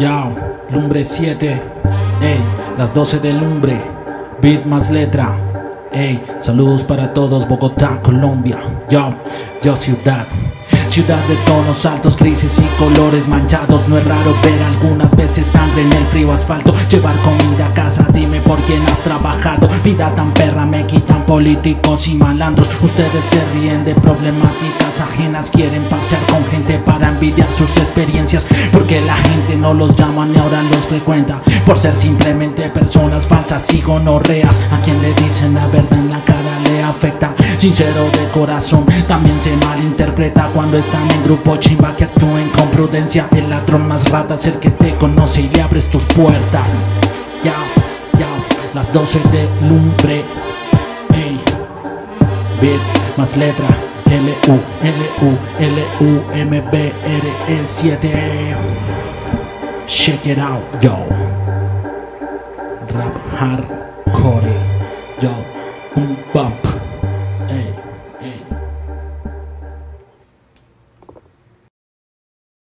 Yao, lumbre 7. Ey, las 12 de lumbre. Beat más letra. Ey, saludos para todos, Bogotá, Colombia. Yo, yo ciudad. Ciudad de tonos altos, grises y colores manchados No es raro ver algunas veces sangre en el frío asfalto Llevar comida a casa, dime por quién has trabajado. Vida tan perra me quitan políticos y malandros. Ustedes se ríen de problemáticas ajenas Quieren parchar con gente para envidiar sus experiencias Porque la gente no los llama ni ahora los frecuenta. Por ser simplemente personas falsas y gonorreas A quien le dicen la verdad en la cara le afecta. Sincero de corazón, también se malinterpreta cuando están en grupo chimba que actúen con prudencia. El ladrón más rata es el que te conoce y le abres tus puertas. Ya, las 12 de lumbre. Ey, beat más letra. L U L U L U M B R E 7. Check it out, yo. Rap hardcore, yo. Boom bump. Ey.